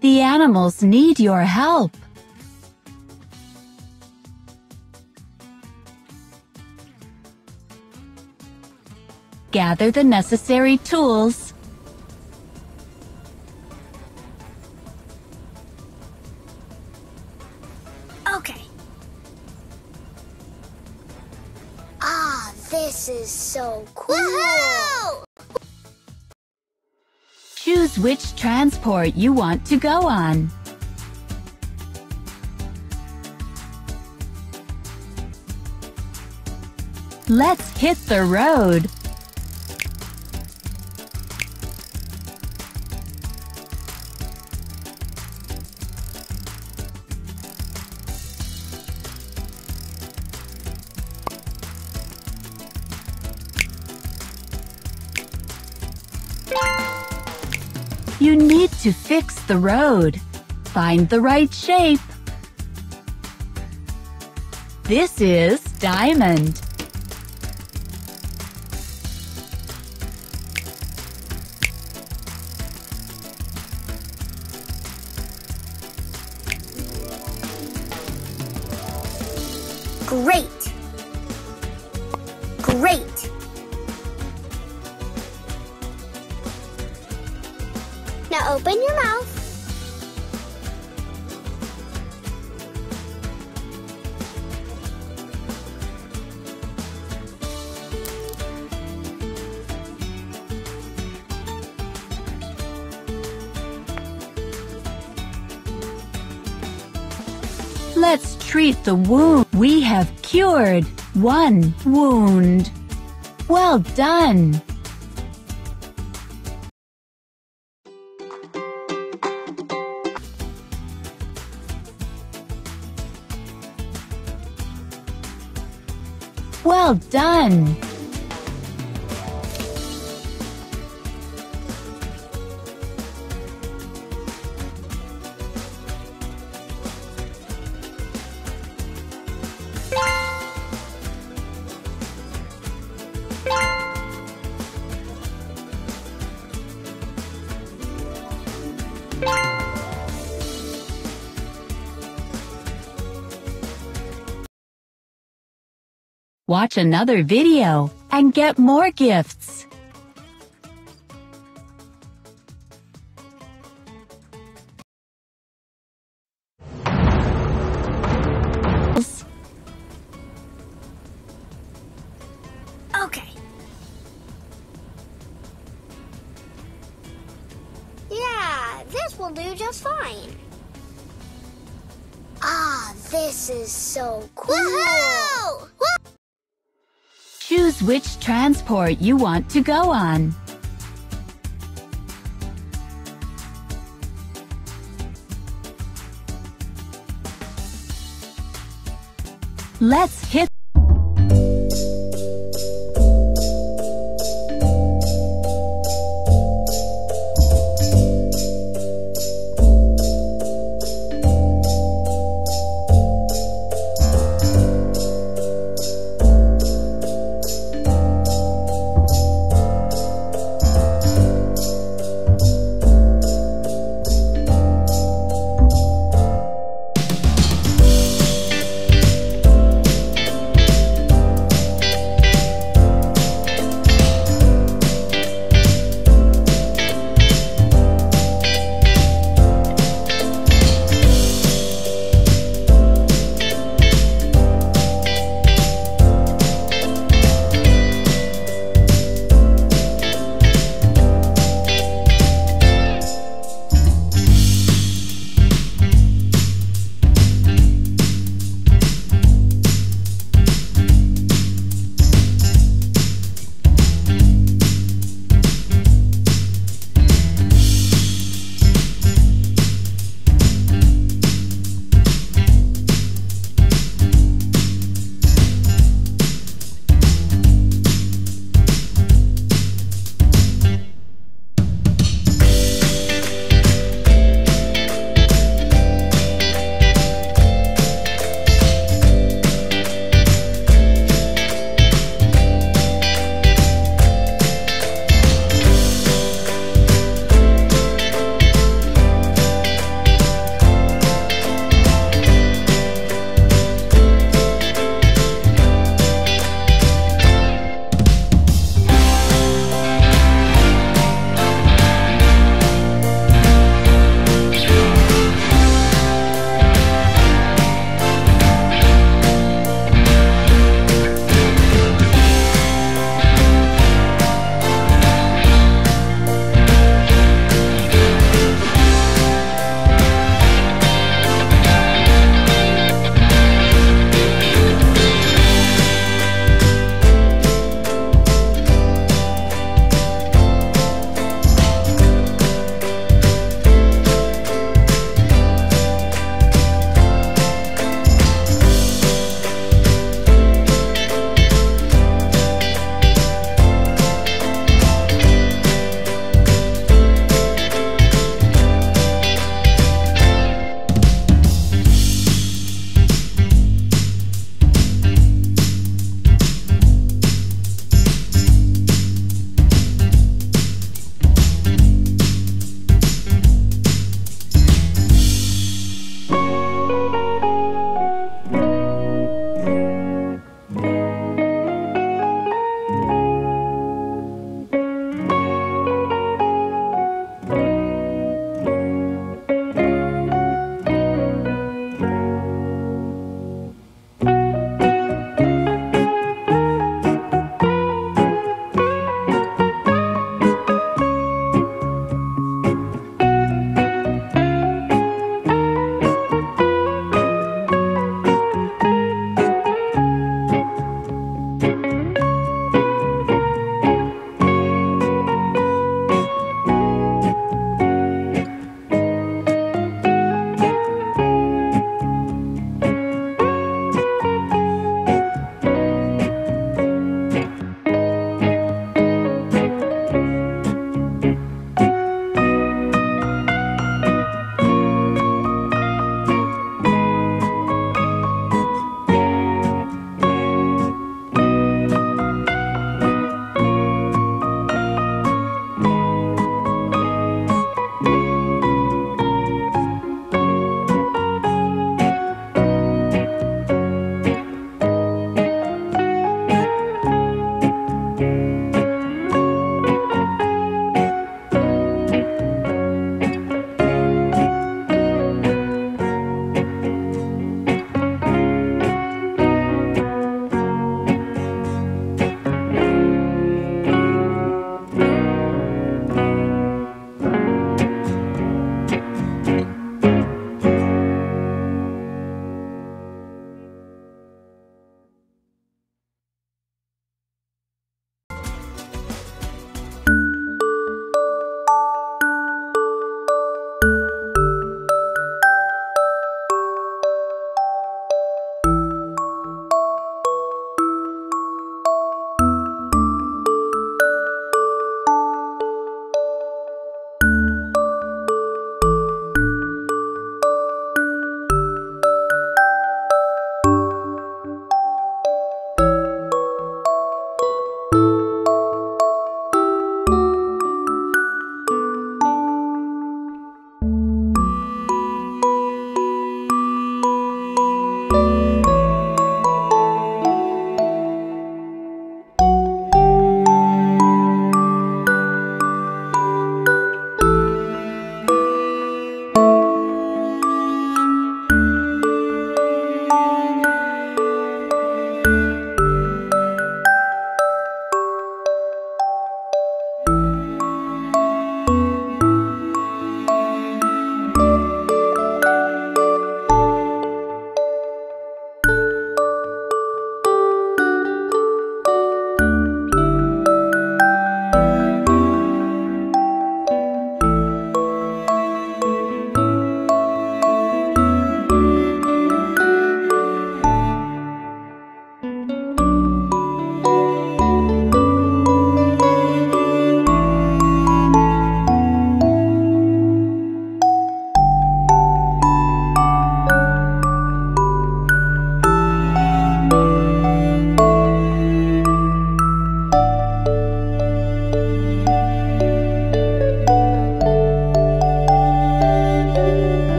The animals need your help. Gather the necessary tools. Okay. Ah, this is so cool. Which transport you want to go on. Let's hit the road. You need to fix the road. Find the right shape. This is diamond. Great. Open your mouth. Let's treat the wound. We have cured one wound. Well done. Well done. Watch another video and get more gifts. Okay. Yeah, this will do just fine. Ah, this is so cool. Woohoo! Choose which transport you want to go on. Let's hit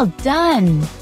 Well done!